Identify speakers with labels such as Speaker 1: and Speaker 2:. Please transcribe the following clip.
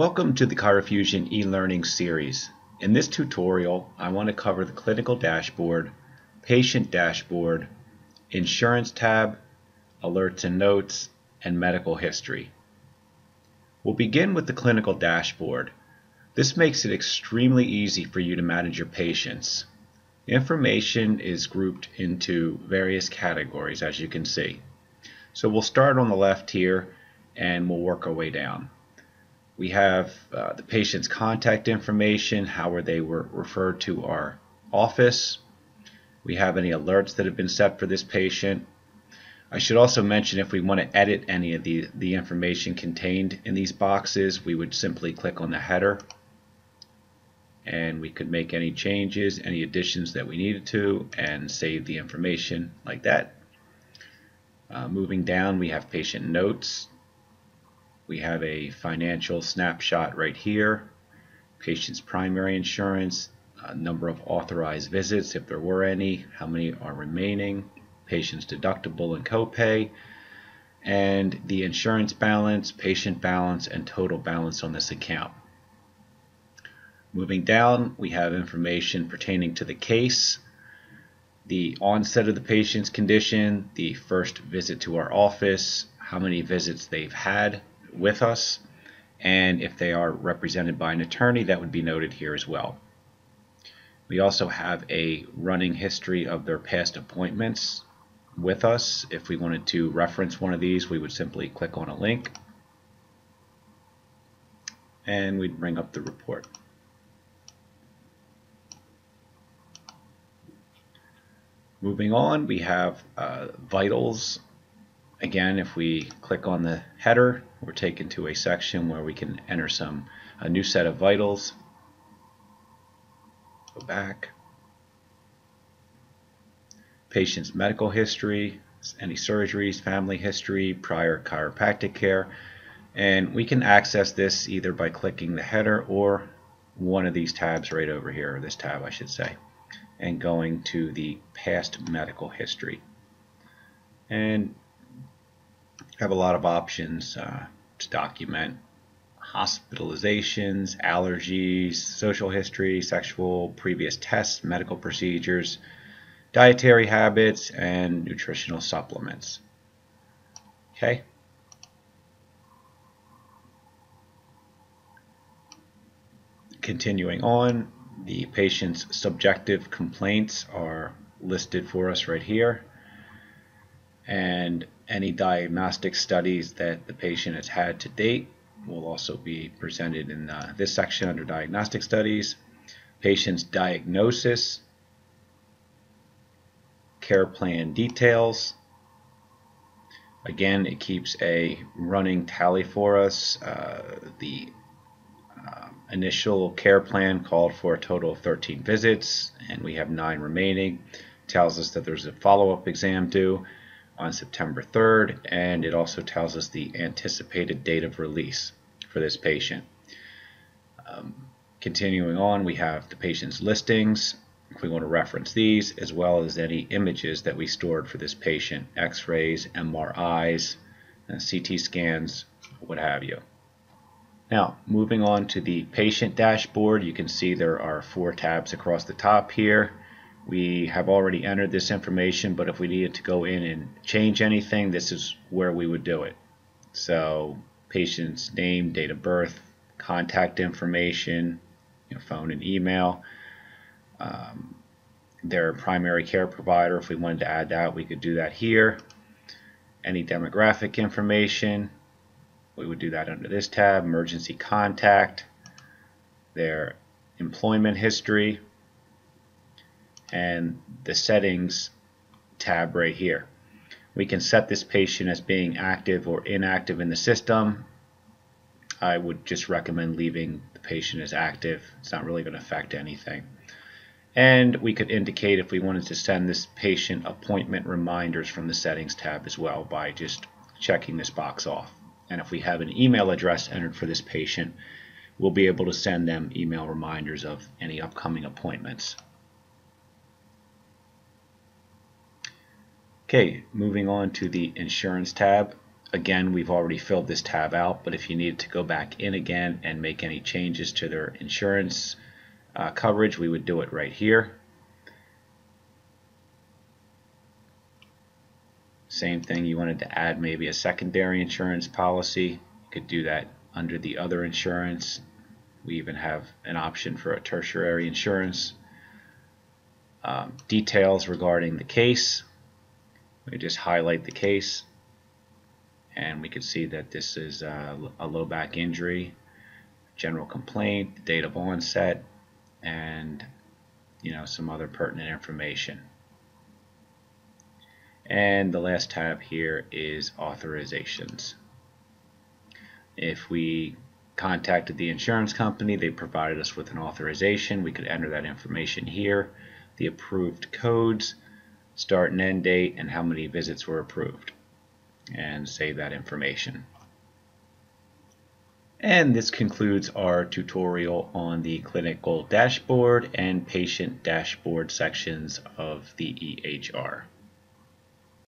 Speaker 1: Welcome to the ChiroFusion e-learning series. In this tutorial, I want to cover the clinical dashboard, patient dashboard, insurance tab, alerts and notes, and medical history. We'll begin with the clinical dashboard. This makes it extremely easy for you to manage your patients. Information is grouped into various categories as you can see. So we'll start on the left here and we'll work our way down. We have uh, the patient's contact information, how were they were referred to our office. We have any alerts that have been set for this patient. I should also mention if we want to edit any of the, the information contained in these boxes, we would simply click on the header and we could make any changes, any additions that we needed to, and save the information like that. Uh, moving down, we have patient notes. We have a financial snapshot right here, patient's primary insurance, number of authorized visits, if there were any, how many are remaining, patient's deductible and copay, and the insurance balance, patient balance, and total balance on this account. Moving down, we have information pertaining to the case, the onset of the patient's condition, the first visit to our office, how many visits they've had with us, and if they are represented by an attorney, that would be noted here as well. We also have a running history of their past appointments with us. If we wanted to reference one of these, we would simply click on a link and we'd bring up the report. Moving on, we have uh, vitals. Again, if we click on the header, we're taken to a section where we can enter some a new set of vitals. Go back. Patient's medical history, any surgeries, family history, prior chiropractic care. And we can access this either by clicking the header or one of these tabs right over here, or this tab I should say and going to the past medical history. And have a lot of options uh, to document hospitalizations, allergies, social history, sexual, previous tests, medical procedures, dietary habits, and nutritional supplements. Okay. Continuing on, the patient's subjective complaints are listed for us right here. And any diagnostic studies that the patient has had to date will also be presented in uh, this section under diagnostic studies. Patient's diagnosis, care plan details. Again, it keeps a running tally for us. Uh, the initial care plan called for a total of 13 visits, and we have nine remaining. tells us that there's a follow-up exam due on September 3rd, and it also tells us the anticipated date of release for this patient. Um, continuing on, we have the patient's listings. If we want to reference these, as well as any images that we stored for this patient, x-rays, MRIs, CT scans, what have you. Now, moving on to the patient dashboard, you can see there are four tabs across the top here. We have already entered this information, but if we needed to go in and change anything, this is where we would do it. So, patient's name, date of birth, contact information, you know, phone and email, um, their primary care provider. If we wanted to add that, we could do that here. Any demographic information, we would do that under this tab, emergency contact, their employment history, and the settings tab right here. We can set this patient as being active or inactive in the system. I would just recommend leaving the patient as active. It's not really going to affect anything. And we could indicate if we wanted to send this patient appointment reminders from the settings tab as well by just checking this box off. And if we have an email address entered for this patient, we'll be able to send them email reminders of any upcoming appointments. Okay, moving on to the insurance tab. Again, we've already filled this tab out, but if you needed to go back in again and make any changes to their insurance uh, coverage, we would do it right here. Same thing, you wanted to add maybe a secondary insurance policy, you could do that under the other insurance. We even have an option for a tertiary insurance. Um, details regarding the case, we just highlight the case and we can see that this is a, a low back injury, general complaint, date of onset, and you know some other pertinent information. And the last tab here is authorizations. If we contacted the insurance company, they provided us with an authorization, we could enter that information here, the approved codes, start and end date, and how many visits were approved and save that information. And this concludes our tutorial on the clinical dashboard and patient dashboard sections of the EHR.